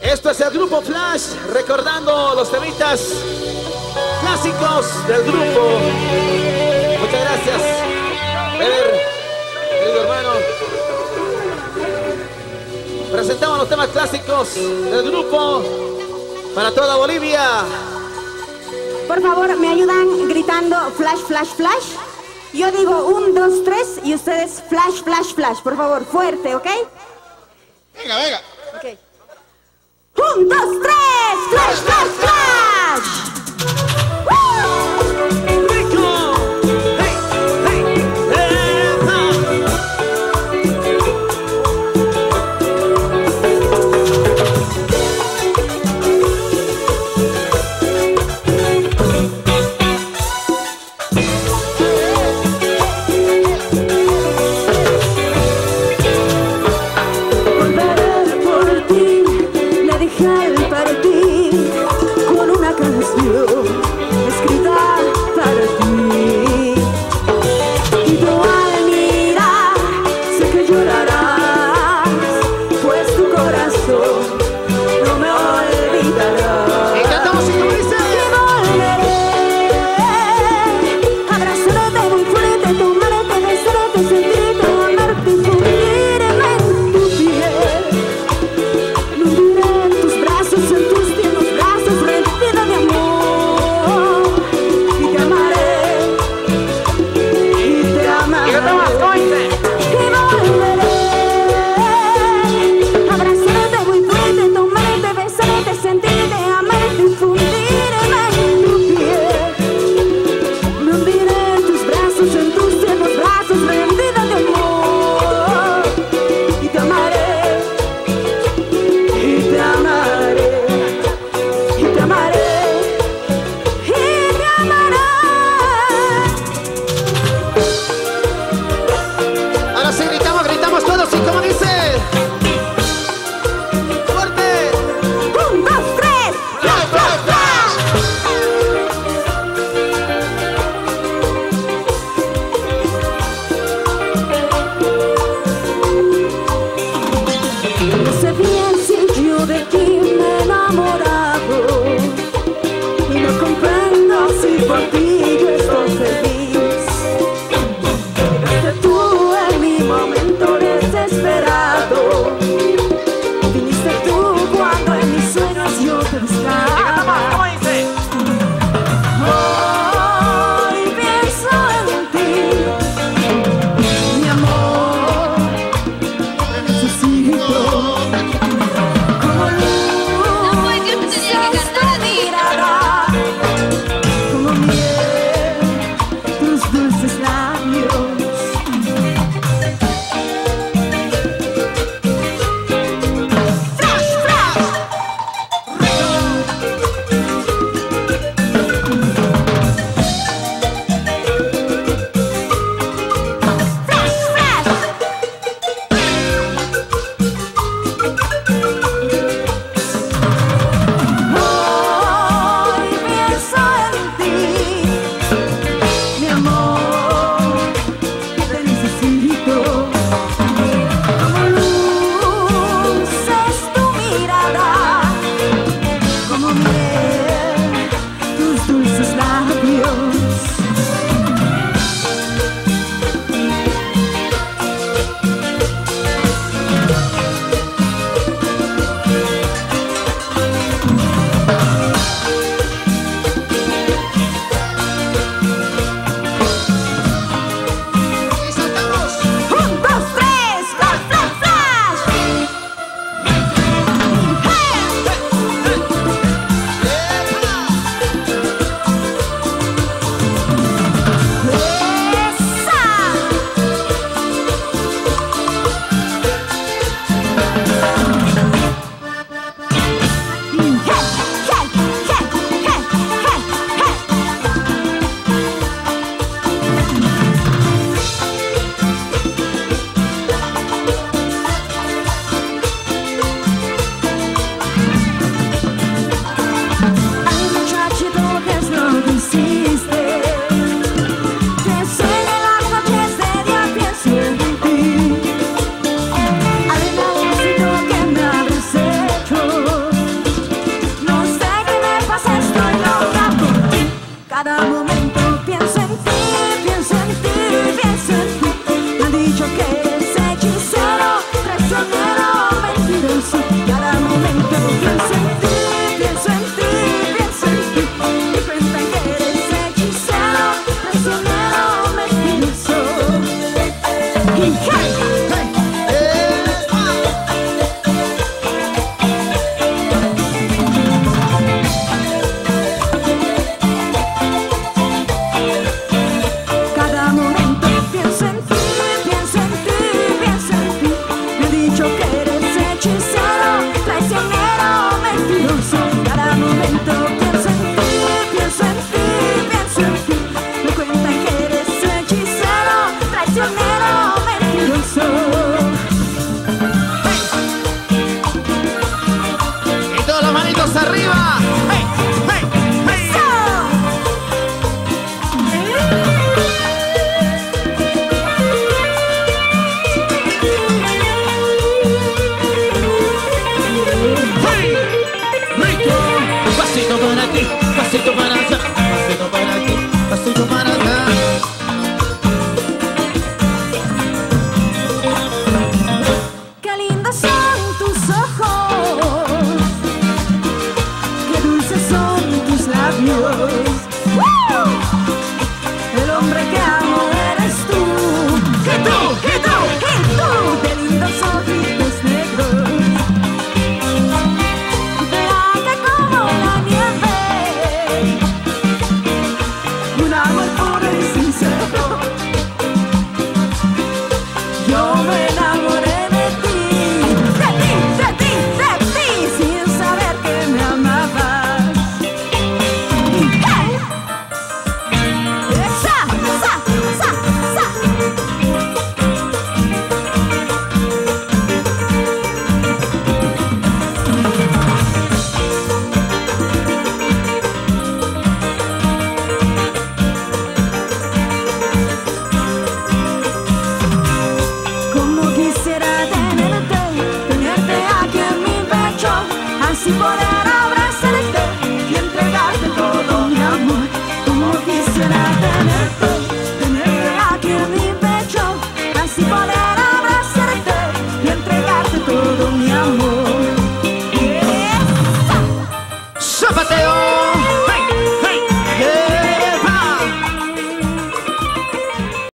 Esto es el grupo Flash, recordando los temitas clásicos del grupo. Muchas gracias. Ver, querido hermano. Presentamos los temas clásicos del grupo para toda Bolivia. Por favor, me ayudan gritando flash, flash, flash. Yo digo un, dos, tres y ustedes flash, flash, flash. Por favor, fuerte, ¿ok? Venga, venga. Yeah! So. Get down!